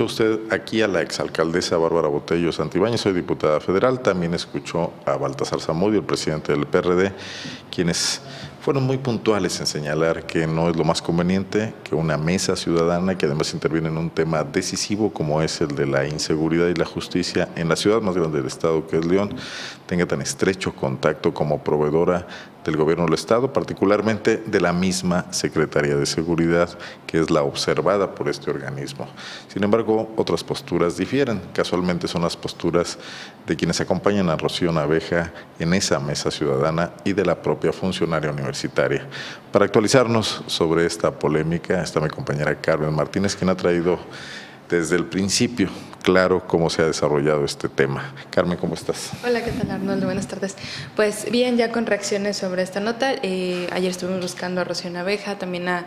escuchó usted aquí a la exalcaldesa Bárbara Botello Santibáñez, soy diputada federal, también escuchó a Baltasar Zamudio, el presidente del PRD, quienes fueron muy puntuales en señalar que no es lo más conveniente que una mesa ciudadana, que además interviene en un tema decisivo como es el de la inseguridad y la justicia en la ciudad más grande del estado que es León, tenga tan estrecho contacto como proveedora del gobierno del Estado, particularmente de la misma Secretaría de Seguridad, que es la observada por este organismo. Sin embargo, otras posturas difieren. Casualmente son las posturas de quienes acompañan a Rocío Naveja en esa mesa ciudadana y de la propia funcionaria universitaria. Para actualizarnos sobre esta polémica está mi compañera Carmen Martínez, quien ha traído desde el principio claro cómo se ha desarrollado este tema. Carmen, ¿cómo estás? Hola, ¿qué tal Arnoldo? Buenas tardes. Pues bien, ya con reacciones sobre esta nota, eh, ayer estuvimos buscando a Rocío Naveja, también al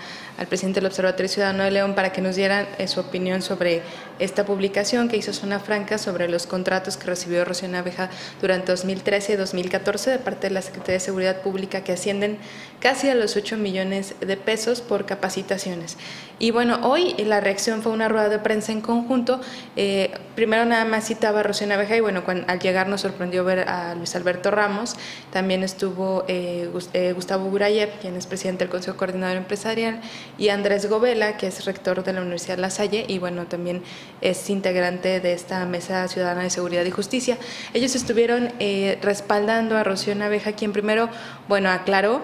presidente del Observatorio Ciudadano de León para que nos dieran eh, su opinión sobre esta publicación que hizo Zona Franca sobre los contratos que recibió Rocío Naveja durante 2013 y 2014 de parte de la Secretaría de Seguridad Pública que ascienden casi a los 8 millones de pesos por capacitaciones. Y bueno, hoy la reacción fue una rueda de prensa en conjunto. Eh, primero nada más citaba a Rocío Naveja y bueno, al llegar nos sorprendió ver a Luis Alberto Ramos, también estuvo eh, eh, Gustavo Burayev, quien es presidente del Consejo Coordinador Empresarial, y Andrés Govela, que es rector de la Universidad La Salle y bueno, también es integrante de esta Mesa Ciudadana de Seguridad y Justicia. Ellos estuvieron eh, respaldando a Rocío Naveja, quien primero, bueno, aclaró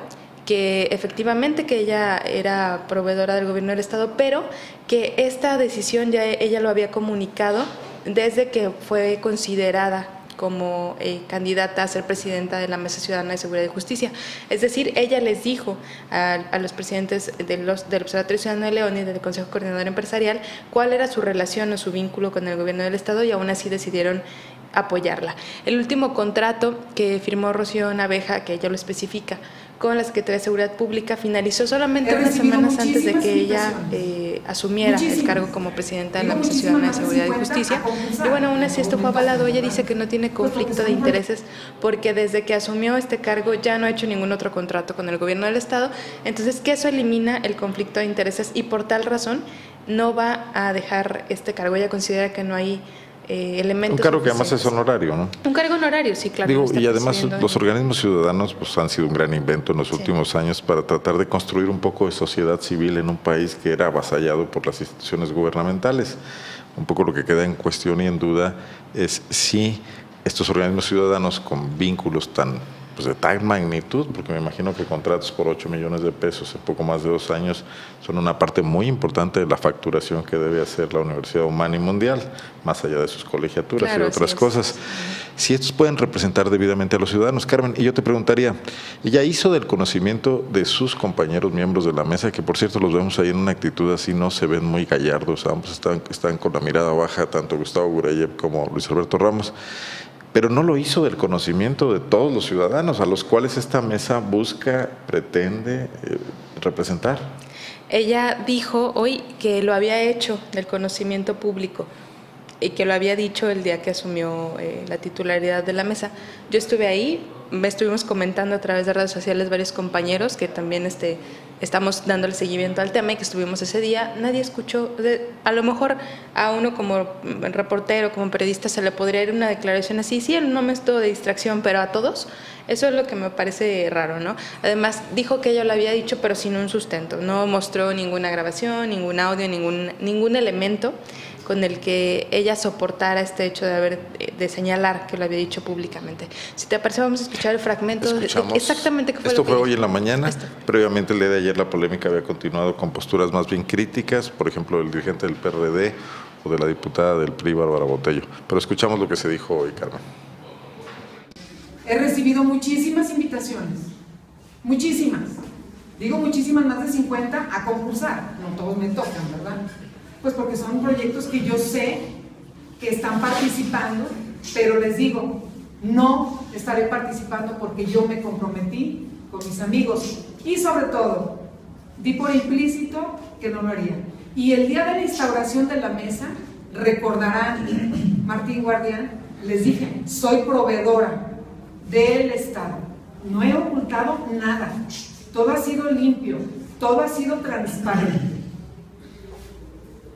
que efectivamente que ella era proveedora del gobierno del Estado, pero que esta decisión ya ella lo había comunicado desde que fue considerada como eh, candidata a ser presidenta de la Mesa Ciudadana de Seguridad y Justicia. Es decir, ella les dijo a, los presidentes del Observatorio Ciudadano de León y del Consejo Coordinador Empresarial cuál era su relación o su vínculo con el gobierno del Estado y aún así decidieron apoyarla. El último contrato que firmó Rocío Naveja, que ella lo especifica, con la Secretaría de Seguridad Pública finalizó solamente unas semanas antes de que ella eh, asumiera el cargo como presidenta de la Mesa Ciudadana de Seguridad y Justicia. Y bueno, aún así esto fue avalado. Ella dice que no tiene conflicto de intereses porque desde que asumió este cargo ya no ha hecho ningún otro contrato con el gobierno del Estado. Entonces, que eso elimina el conflicto de intereses y por tal razón no va a dejar este cargo. Ella considera que no hay eh, elementos. Un cargo que además es honorario, ¿no? Un cargo honorario, sí, claro. Digo, y además los organismos ciudadanos pues, han sido un gran invento en los últimos años para tratar de construir un poco de sociedad civil en un país que era avasallado por las instituciones gubernamentales. Un poco lo que queda en cuestión y en duda es si estos organismos ciudadanos con vínculos tan pues, de tal magnitud, porque me imagino que contratos por 8 millones de pesos en poco más de dos años son una parte muy importante de la facturación que debe hacer la Universidad Humana y Mundial, más allá de sus colegiaturas y otras cosas. Si estos pueden representar debidamente a los ciudadanos, Carmen, y yo te preguntaría, ella hizo del conocimiento de sus compañeros miembros de la mesa, que por cierto los vemos ahí en una actitud así, no se ven muy gallardos, ambos están, están con la mirada baja, tanto Gustavo Gurayev como Luis Alberto Ramos, pero no lo hizo del conocimiento de todos los ciudadanos a los cuales esta mesa busca, pretende eh, representar. Ella dijo hoy que lo había hecho del conocimiento público y que lo había dicho el día que asumió eh, la titularidad de la mesa. Yo estuve ahí, me estuvimos comentando a través de redes sociales varios compañeros que también este, estamos dándole seguimiento al tema y que estuvimos ese día, nadie escuchó, a lo mejor a uno como reportero, como periodista se le podría ir una declaración así, sí, en un momento de distracción, pero a todos, eso es lo que me parece raro, ¿no? Además, dijo que ella lo había dicho, pero sin un sustento, no mostró ninguna grabación, ningún audio, ningún, ningún elemento con el que ella soportara este hecho de haber de señalar que lo había dicho públicamente. Si te parece, vamos a escuchar el fragmento exactamente qué fue Esto fue hoy en la mañana. Previamente el día de ayer la polémica había continuado con posturas más bien críticas, por ejemplo, del dirigente del PRD o de la diputada del PRI, Bárbara Botello. Pero escuchamos lo que se dijo hoy, Carmen. He recibido muchísimas invitaciones, muchísimas. Digo muchísimas, más de 50 a concursar. No todos me tocan, ¿verdad? Pues porque son proyectos que yo sé que están participando, pero les digo, no estaré participando porque yo me comprometí con mis amigos y sobre todo, di por implícito que no lo haría. Y el día de la instauración de la mesa, recordarán, Martín Guardián, les dije, soy proveedora del Estado. No he ocultado nada. Todo ha sido limpio, todo ha sido transparente.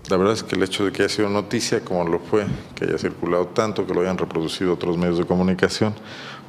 La verdad es que el hecho de que haya sido noticia, como lo fue, que haya circulado tanto, que lo hayan reproducido otros medios de comunicación,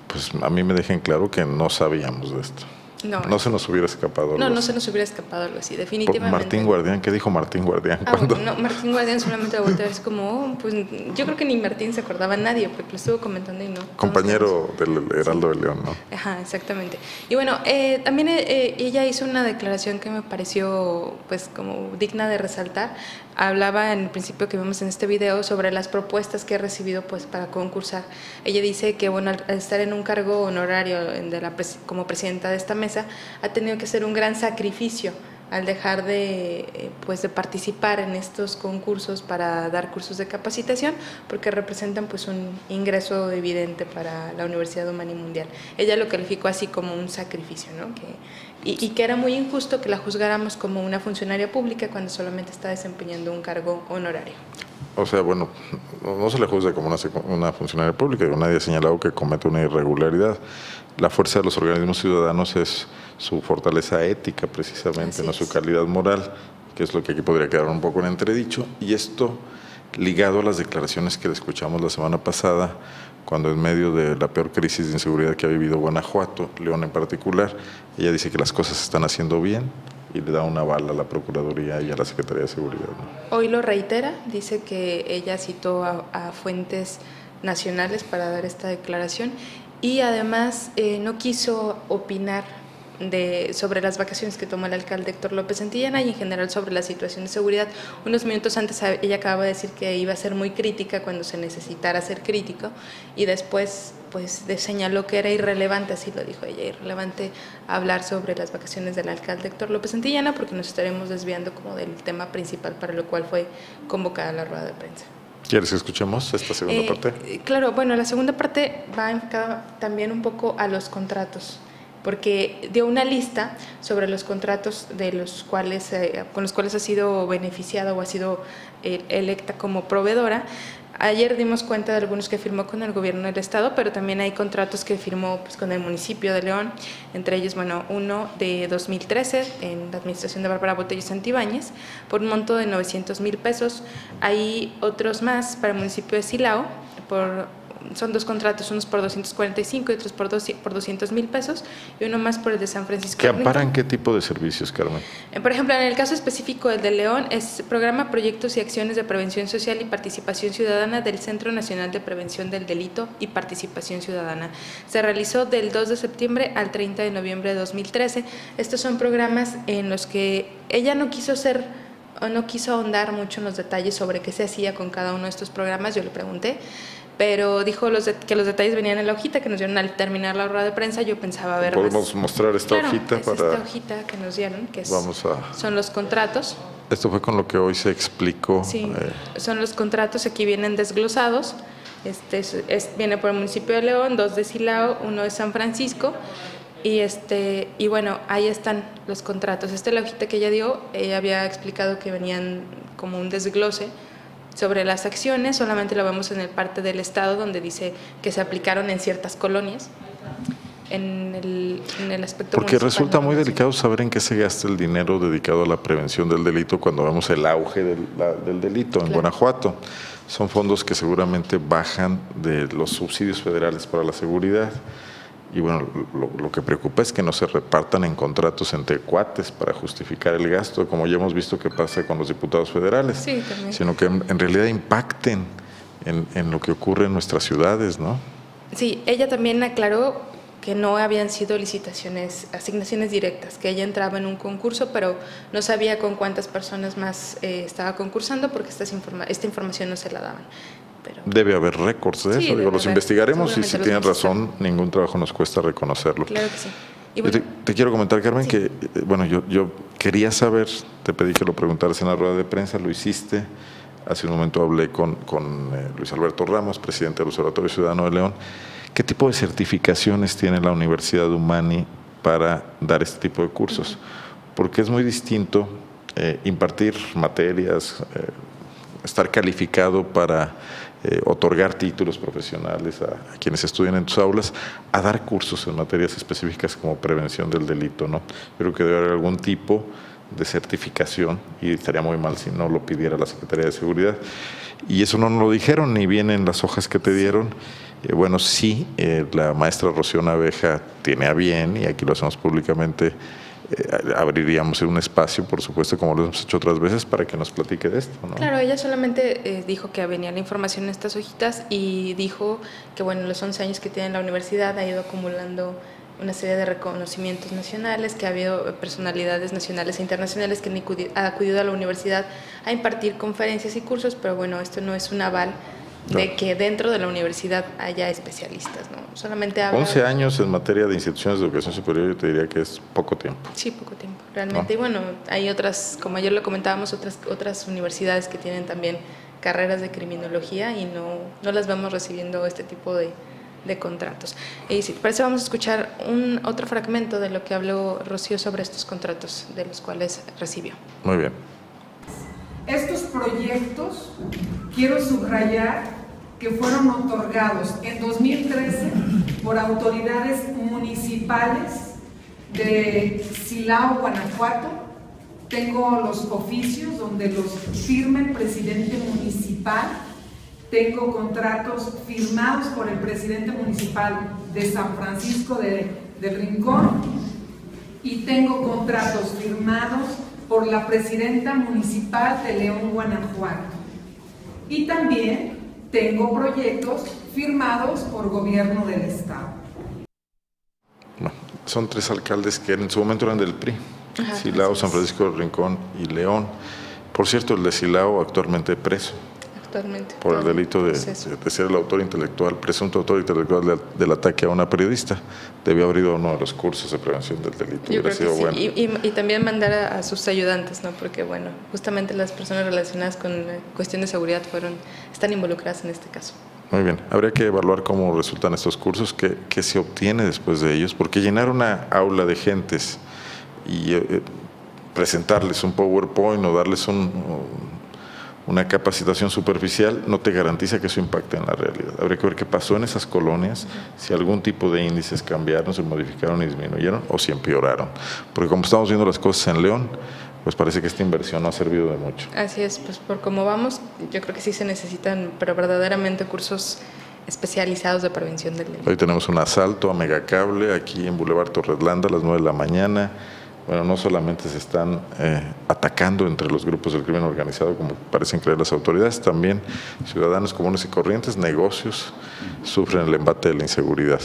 pues a mí me dejen claro que no sabíamos de esto. No, se nos hubiera escapado. No, no se nos hubiera escapado algo así, definitivamente. Martín Guardián, ¿qué dijo Martín Guardián? Ah, no, Martín Guardián solamente volteó es como, oh, pues yo creo que ni Martín se acordaba nadie, porque lo estuvo comentando y no. Compañero del Heraldo de León, ¿no? Ajá, exactamente. Y bueno, eh, también eh, ella hizo una declaración que me pareció, pues, como digna de resaltar. Hablaba en el principio que vemos en este video sobre las propuestas que ha recibido, pues, para concursar. Ella dice que, bueno, al estar en un cargo honorario de la, como presidenta de esta mesa, ha tenido que hacer un gran sacrificio al dejar de, eh, pues, de participar en estos concursos para dar cursos de capacitación, porque representan pues, un ingreso evidente para la Universidad Humana y Mundial. Ella lo calificó así como un sacrificio, ¿no? que, y, que era muy injusto que la juzgáramos como una funcionaria pública cuando solamente está desempeñando un cargo honorario. O sea, bueno, no se le juzga como una, una funcionaria pública, nadie ha señalado que comete una irregularidad. La fuerza de los organismos ciudadanos es su fortaleza ética precisamente, no su calidad moral, que es lo que aquí podría quedar un poco en entredicho. Y esto ligado a las declaraciones que le escuchamos la semana pasada, cuando en medio de la peor crisis de inseguridad que ha vivido Guanajuato, León en particular, ella dice que las cosas se están haciendo bien y le da una bala a la Procuraduría y a la Secretaría de Seguridad. Hoy lo reitera, dice que ella citó a fuentes nacionales para dar esta declaración y además eh, no quiso opinar de, sobre las vacaciones que tomó el alcalde Héctor López Santillana y en general sobre la situación de seguridad. Unos minutos antes ella acababa de decir que iba a ser muy crítica cuando se necesitara ser crítico y después pues señaló que era irrelevante, así lo dijo ella, irrelevante hablar sobre las vacaciones del alcalde Héctor López Santillana porque nos estaremos desviando como del tema principal para lo cual fue convocada la rueda de prensa. ¿Quieres que escuchemos esta segunda eh, parte? Claro, bueno, la segunda parte va enfocada también un poco a los contratos, porque dio una lista sobre los contratos de los cuales, eh, con los cuales ha sido beneficiada o ha sido eh, electa como proveedora. Ayer dimos cuenta de algunos que firmó con el gobierno del estado, pero también hay contratos que firmó pues, con el municipio de León, entre ellos, bueno, uno de 2013 en la administración de Bárbara Botello Santibáñez por un monto de 900 mil pesos. Hay otros más para el municipio de Silao por son dos contratos, unos por 245 y otros por, por 200 mil pesos y uno más por el de San Francisco. ¿Que amparan qué tipo de servicios, Carmen? Eh, por ejemplo, en el caso específico del de León, es programa proyectos y acciones de prevención social y participación ciudadana del Centro Nacional de Prevención del Delito y Participación Ciudadana. Se realizó del 2 de septiembre al 30 de noviembre de 2013. Estos son programas en los que ella no quiso ser no quiso ahondar mucho en los detalles sobre qué se hacía con cada uno de estos programas. Yo le pregunté, pero dijo los que los detalles venían en la hojita que nos dieron al terminar la rueda de prensa. Yo pensaba ver Podemos mostrar esta hojita para. Esta hojita que nos dieron, que Vamos a... son los contratos. Esto fue con lo que hoy se explicó. Sí, eh. son los contratos, aquí vienen desglosados. Este es, viene por el municipio de León, dos de Silao, uno de San Francisco. Y, este, y bueno, ahí están los contratos. Esta es la hojita que ella dio, ella había explicado que venían como un desglose sobre las acciones, solamente lo vemos en el parte del Estado donde dice que se aplicaron en ciertas colonias. En el, en el aspecto Porque resulta muy delicado saber en qué se gasta el dinero dedicado a la prevención del delito cuando vemos el auge del, del delito en Guanajuato. Son fondos que seguramente bajan de los subsidios federales para la seguridad y bueno, lo, que preocupa es que no se repartan en contratos entre cuates para justificar el gasto, como ya hemos visto que pasa con los diputados federales, sino que en, realidad impacten en, en, lo que ocurre en nuestras ciudades, ¿no? Sí, ella también aclaró que no habían sido licitaciones, asignaciones directas, que ella entraba en un concurso, pero no sabía con cuántas personas más eh, estaba concursando porque esta, esta información no se la daban. Debe haber récords de eso, digo, los investigaremos y si tienen razón, ningún trabajo nos cuesta reconocerlo. Claro que sí. te, quiero comentar, Carmen, que, eh, bueno, yo, yo quería saber, te pedí que lo preguntaras en la rueda de prensa, lo hiciste. Hace un momento hablé con, con eh, Luis Alberto Ramos, presidente del Observatorio Ciudadano de León. ¿Qué tipo de certificaciones tiene la Universidad de Humani para dar este tipo de cursos? Porque es muy distinto eh, impartir materias, estar calificado para eh, otorgar títulos profesionales a, quienes estudian en tus aulas, a dar cursos en materias específicas como prevención del delito. ¿no? Creo que debe haber algún tipo de certificación y estaría muy mal si no lo pidiera la Secretaría de Seguridad. Y eso no nos lo dijeron ni viene en las hojas que te dieron. Eh, bueno, sí, eh, la maestra Rocío Naveja tiene a bien, y aquí lo hacemos públicamente, eh, abriríamos un espacio, por supuesto, como lo hemos hecho otras veces, para que nos platique de esto. ¿no? Claro, ella solamente dijo que venía la información en estas hojitas y dijo que, bueno, los 11 años que tiene la universidad ha ido acumulando una serie de reconocimientos nacionales, que ha habido personalidades nacionales e internacionales que han acudido a la universidad a impartir conferencias y cursos, pero bueno, esto no es un aval de que dentro de la universidad haya especialistas, ¿no? Solamente habla 11 años en materia de instituciones de educación superior, yo te diría que es poco tiempo. Sí, poco tiempo, realmente. Y bueno, hay otras, como ayer lo comentábamos, otras, otras universidades que tienen también carreras de criminología y no, no las vamos recibiendo este tipo de, de contratos. Y si parece, vamos a escuchar un otro fragmento de lo que habló Rocío sobre estos contratos de los cuales recibió. Muy bien. Estos proyectos, quiero subrayar que fueron otorgados en 2013 por autoridades municipales de Silao, Guanajuato. Tengo los oficios donde los firma el presidente municipal tengo contratos firmados por el presidente municipal de San Francisco de, del Rincón y tengo contratos firmados por la presidenta municipal de León, Guanajuato. Y también tengo proyectos firmados por gobierno del Estado. son tres alcaldes que en su momento eran del PRI, Silao, San Francisco del Rincón y León. Por cierto, el de Silao actualmente preso. Por el delito de, ser el autor intelectual, presunto autor intelectual del, ataque a una periodista. Debió haber ido a uno de los cursos de prevención del delito. y, también mandar a, sus ayudantes, ¿no? porque bueno, justamente las personas relacionadas con cuestión de seguridad fueron, están involucradas en este caso. Muy bien, habría que evaluar cómo resultan estos cursos, qué, qué se obtiene después de ellos, porque llenar una aula de gentes y eh, presentarles un PowerPoint o darles un una capacitación superficial no te garantiza que eso impacte en la realidad. Habría que ver qué pasó en esas colonias, si algún tipo de índices cambiaron, se modificaron y disminuyeron o si empeoraron. Porque como estamos viendo las cosas en León, pues parece que esta inversión no ha servido de mucho. Así es, pues por cómo vamos, yo creo que sí se necesitan, pero verdaderamente cursos especializados de prevención del delito. Hoy tenemos un asalto a Megacable aquí en Boulevard Torreslanda a las 9 de la mañana bueno, no solamente se están eh, atacando entre los grupos del crimen organizado, como parecen creer las autoridades, también ciudadanos comunes y corrientes, negocios, sufren el embate de la inseguridad.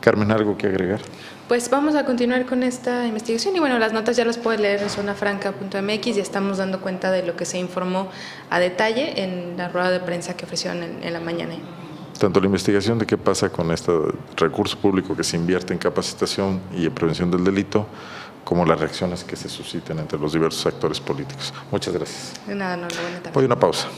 Carmen, ¿algo que agregar? Pues vamos a continuar con esta investigación y bueno, las notas ya las puede leer en zonafranca.mx y estamos dando cuenta de lo que se informó a detalle en la rueda de prensa que ofrecieron en, en la mañana tanto la investigación de qué pasa con este recurso público que se invierte en capacitación y en prevención del delito, como las reacciones que se susciten entre los diversos actores políticos. Muchas gracias. De nada, no, Voy a una pausa.